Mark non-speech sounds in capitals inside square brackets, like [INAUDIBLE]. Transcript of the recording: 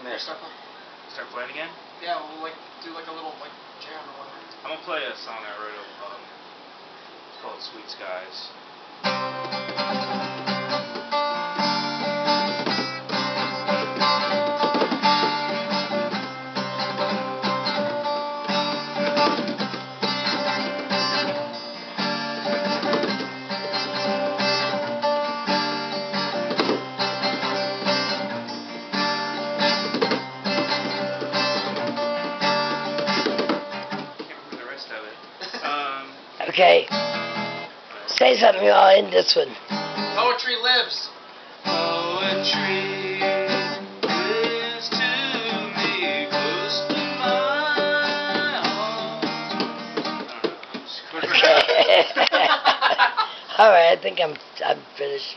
start playing. Start playing again? Yeah, we'll like do like a little like jam or whatever. I'm gonna play a song I wrote. Um, it's called Sweet Skies. Okay. Say something while in this one. Poetry lives. Poetry lives to me close to my heart. I don't know. I'm just going Okay. [LAUGHS] All right, I think I'm I'm finished.